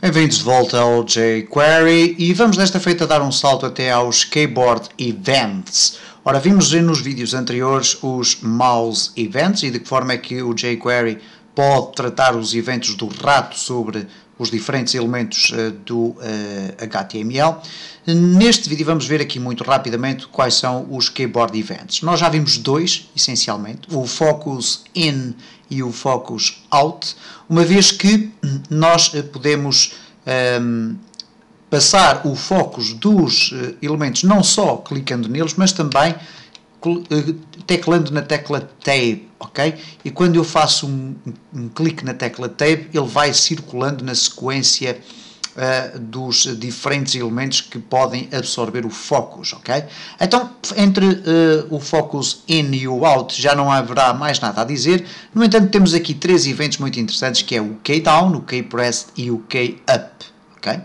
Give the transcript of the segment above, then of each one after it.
Bem-vindos de volta ao jQuery e vamos desta feita dar um salto até aos Keyboard Events. Ora, vimos nos vídeos anteriores os Mouse Events e de que forma é que o jQuery pode tratar os eventos do rato sobre os diferentes elementos uh, do HTML. Neste vídeo vamos ver aqui muito rapidamente quais são os Keyboard Events. Nós já vimos dois, essencialmente, o Focus In e o Focus Out, uma vez que nós uh, podemos um, ehm, passar o focus dos elementos não só clicando neles, mas também teclando na tecla Tab, ok? E quando eu faço um, um clique na tecla Tab, ele vai circulando na sequência uh, dos diferentes elementos que podem absorver o focus, ok? Então, entre uh, o focus in e o out já não haverá mais nada a dizer. No entanto, temos aqui três eventos muito interessantes, que é o key down, o key press e o key up, ok?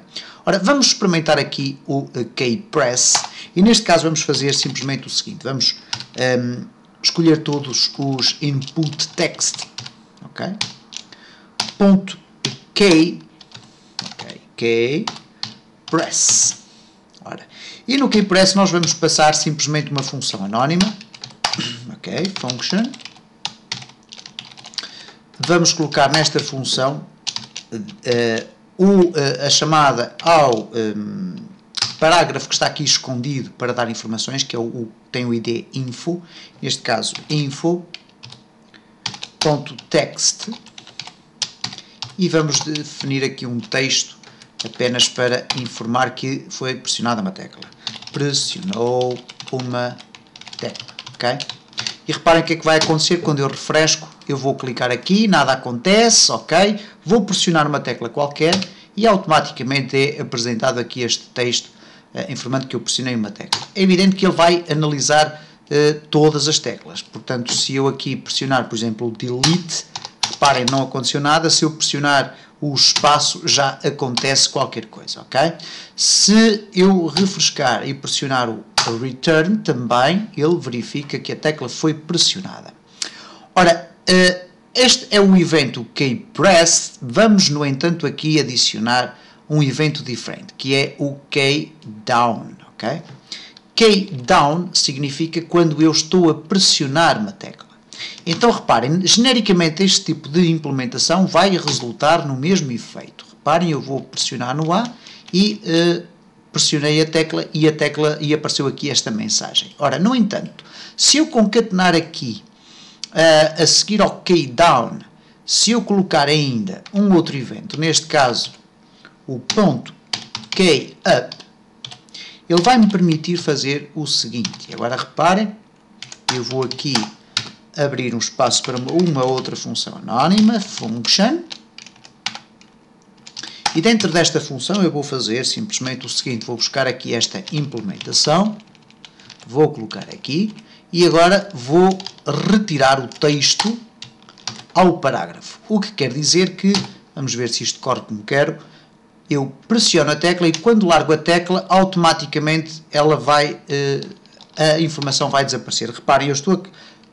Ora, vamos experimentar aqui o key press e neste caso vamos fazer simplesmente o seguinte, vamos um, ehm, escolher todos os input text, ok? Ponto key, ok, key press. Ora, e no key press nós vamos passar simplesmente uma função anónima, ok, function. Vamos colocar nesta função uh, o, a chamada ao um, parágrafo que está aqui escondido para dar informações, que é o, o tem o ID info, neste caso info.text e vamos definir aqui um texto apenas para informar que foi pressionada uma tecla. Pressionou uma tecla, ok? E reparem o que é que vai acontecer quando eu refresco eu vou clicar aqui, nada acontece, ok? Vou pressionar uma tecla qualquer e automaticamente é apresentado aqui este texto informando que eu pressionei uma tecla. É evidente que ele vai analisar uh, todas as teclas, portanto, se eu aqui pressionar, por exemplo, o delete, reparem, não aconteceu nada, se eu pressionar o espaço já acontece qualquer coisa, ok? Se eu refrescar e pressionar o return também, ele verifica que a tecla foi pressionada. Ora, Uh, este é o evento Keypress. Vamos, no entanto, aqui adicionar um evento diferente, que é o Keydown. Okay? Keydown significa quando eu estou a pressionar uma tecla. Então, reparem, genericamente este tipo de implementação vai resultar no mesmo efeito. Reparem, eu vou pressionar no A e uh, pressionei a tecla e a tecla e apareceu aqui esta mensagem. Ora, no entanto, se eu concatenar aqui uh, a seguir ao key down, se eu colocar ainda um outro evento, neste caso o ponto key up, ele vai me permitir fazer o seguinte. Agora reparem, eu vou aqui abrir um espaço para uma outra função anónima, function, e dentro desta função eu vou fazer simplesmente o seguinte, vou buscar aqui esta implementação, vou colocar aqui, e agora vou retirar o texto ao parágrafo. O que quer dizer que, vamos ver se isto corre como quero, eu pressiono a tecla e quando largo a tecla, automaticamente ela vai, eh, a informação vai desaparecer. Reparem, eu estou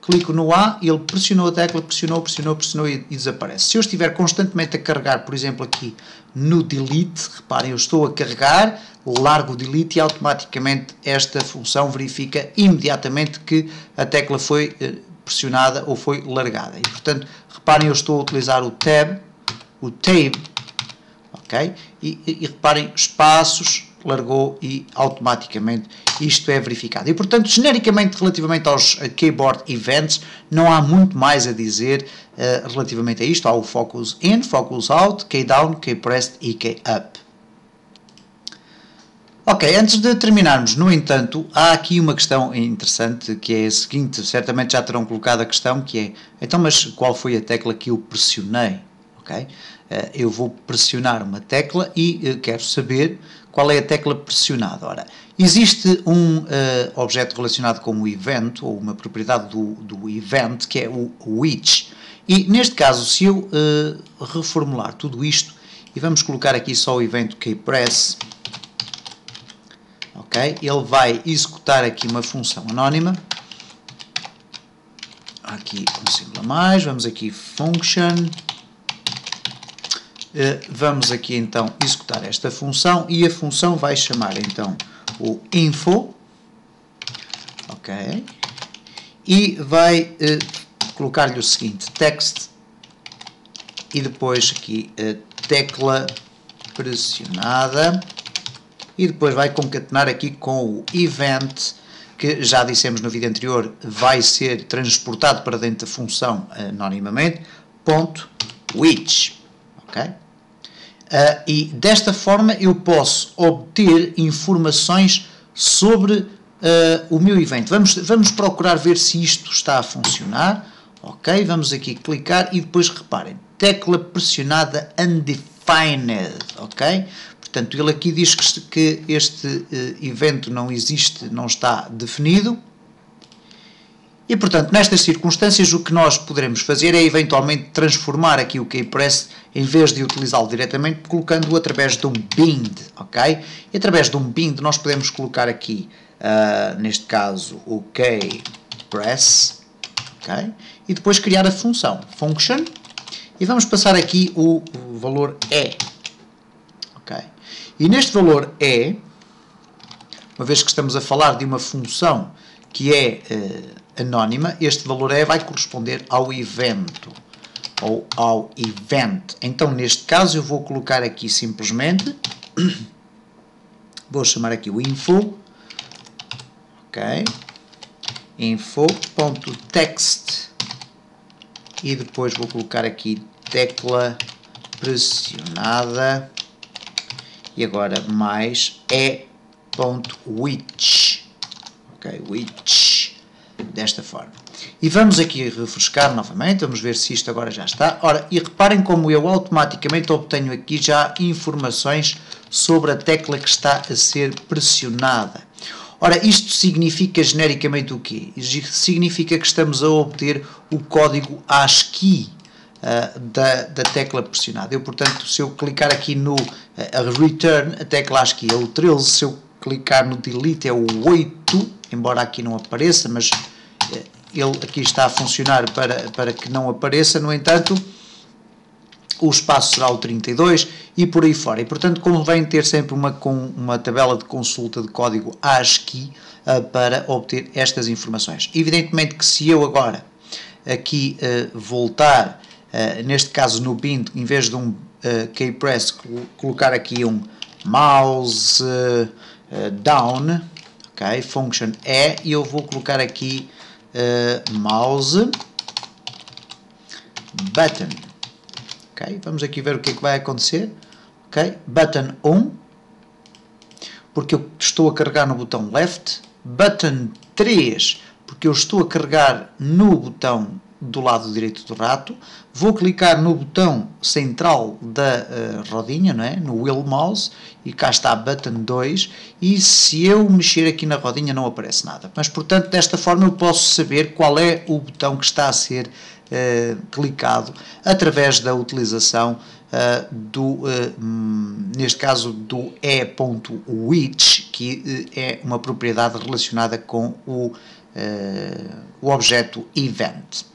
clico no A ele pressionou a tecla, pressionou, pressionou, pressionou e, e, desaparece. Se eu estiver constantemente a carregar, por exemplo, aqui no delete, reparem, eu estou a carregar, largo o delete e automaticamente esta função verifica imediatamente que a tecla foi eh, pressionada ou foi largada. E, portanto, reparem, eu estou a utilizar o tab, o tab, ok? E, e, e reparem, espaços, largou e automaticamente isto é verificado. E portanto, genericamente, relativamente aos eh, keyboard events, não há muito mais a dizer uh, relativamente a isto. Há o focus in, focus out, key down, key pressed e key up. Ok, antes de terminarmos, no entanto, há aqui uma questão interessante que é a seguinte, certamente já terão colocado a questão que é, então mas qual foi a tecla que eu pressionei? Ok? Eh, eu vou pressionar uma tecla e quero saber qual é a tecla pressionada. Ora, existe um uh, objeto relacionado com o evento, ou uma propriedade do, do event, que é o which. E neste caso, se eu uh, reformular tudo isto, e vamos colocar aqui só o evento keypress, ok? Ele vai executar aqui uma função anónima, aqui um símbolo a mais, vamos aqui function, vamos aqui então executar esta função e a função vai chamar então o info, ok, e vai colocar-lhe o seguinte, text e depois aqui a tecla pressionada e depois vai concatenar aqui com o event que já dissemos no vídeo anterior vai ser transportado para dentro da função anonimamente ponto which ok uh, e desta forma eu posso obter informações sobre uh, o meu evento vamos, vamos procurar ver se isto está a funcionar ok vamos aqui clicar e depois reparem tecla pressionada undefined, ok? Portanto, ele aqui diz que este uh, evento não existe, não está definido. E, portanto, nestas circunstâncias, o que nós poderemos fazer é, eventualmente, transformar aqui o keypress, em vez de utilizá-lo diretamente, colocando-o através de um bind, ok? E através de um bind, nós podemos colocar aqui, uh, neste caso, o keypress, ok? E depois criar a função function, e vamos passar aqui o, valor E. Ok? E neste valor E, uma vez que estamos a falar de uma função que é uh, anónima, este valor E vai corresponder ao evento ou ao event. Então, neste caso, eu vou colocar aqui simplesmente, vou chamar aqui o info, ok, info.text e depois vou colocar aqui tecla pressionada. E agora mais é ponto which ok which desta forma e vamos aqui refrescar novamente vamos ver se isto agora já está ora e reparem como eu automaticamente obtenho aqui já informações sobre a tecla que está a ser pressionada Ora, isto significa genericamente o quê? Significa que estamos a obter o código ASCII uh, da, da tecla pressionada. Eu, portanto, se eu clicar aqui no uh, return, a tecla ASCII é o 13, se eu clicar no delete é o 8, embora aqui não apareça, mas uh, ele aqui está a funcionar para, para que não apareça, no entanto, o espaço será o 32 e por aí fora. E, portanto, convém ter sempre uma, uma tabela de consulta de código ASCII uh, para obter estas informações. Evidentemente que se eu agora aqui uh, voltar, uh, neste caso no bind, em vez de um uh, keypress, colocar aqui um mouse down, ok, function é, e eu vou colocar aqui mouse button ok? Vamos aqui ver o que é que vai acontecer, ok? Button 1, porque eu estou a carregar no botão left, button 3, porque eu estou a carregar no botão do lado direito do rato, vou clicar no botão central da uh, rodinha, não é? no wheel mouse, e cá está button 2, e se eu mexer aqui na rodinha não aparece nada. Mas, portanto, desta forma eu posso saber qual é o botão que está a ser uh, clicado através da utilização uh, do, neste caso, do e.which, que é uma propriedade relacionada com o, o objeto event.